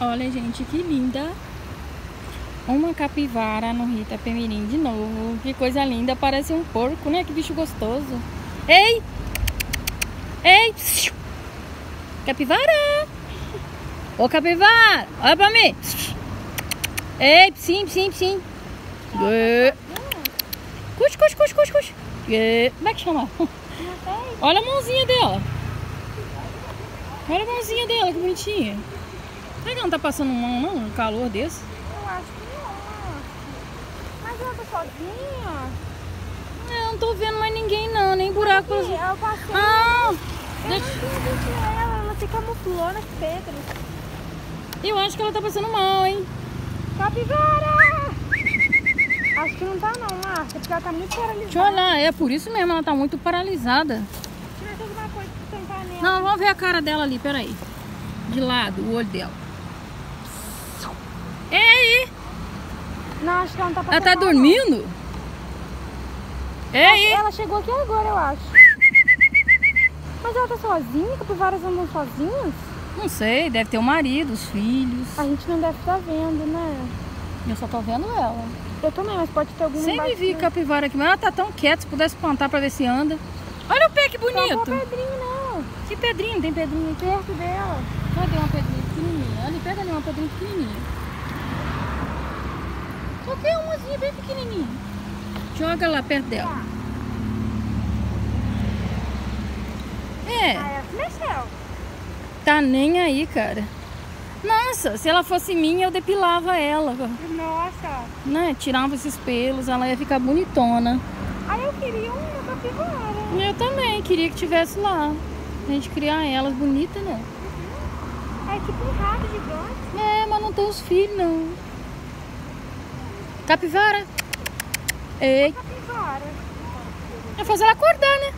Olha, gente, que linda. Uma capivara no Rio Itapemirim de novo. Que coisa linda. Parece um porco, né? Que bicho gostoso. Ei! Ei! Capivara! Ô, capivara! Olha pra mim! Ei, sim, sim, sim. Cuxa, cuxa, cuxa, cuxa, cuxa. Como é que chama? Olha a mãozinha dela. Olha a mãozinha dela, que bonitinha. Será que não tá passando mão, não? Um calor desse? Eu acho que não. Mas ela tá sozinha? Eu não tô vendo mais ninguém, não. Nem buraco. Aqui, eu passei. Ah! eu não tinha visto ela. Ela se camuflou nas pedras. Eu acho que ela tá passando mal, hein? Capivara! Acho que não tá não, Marta, porque ela tá muito paralisada. Deixa eu olhar. É por isso mesmo, ela tá muito paralisada. Deixa eu ver alguma coisa pra tampar nela. Não, vamos ver a cara dela ali, peraí. De lado, o olho dela. É aí! Não, acho que ela não tá Ela tá não. dormindo? É aí! Ela chegou aqui agora, eu acho. Mas ela tá sozinha? Capivaras andam sozinhas? Não sei, deve ter o marido, os filhos. A gente não deve estar vendo, né? Eu só tô vendo ela. Eu também, mas pode ter algum Sempre vi capivara aqui, mas ela tá tão quieta, se pudesse plantar pra ver se anda. Olha o pé que bonito! pedrinha, não. Que pedrinho, tem pedrinha aqui. Perto dela. Cadê uma pedrinha pequenininha? Ali, pega ali uma pedrinha pequenininha. Só tem umazinha bem pequenininha. Joga lá perto dela. É, Ah, tá nem aí, cara. Nossa, se ela fosse minha, eu depilava ela, Nossa. né? Tirava esses pelos, ela ia ficar bonitona. Aí eu queria uma capivara. Eu também queria que tivesse lá. A gente criar elas bonitas, né? É tipo um rato gigante. É, mas não tem os filhos, não. Capivara. Ei, Capivara. é fazer ela acordar, né?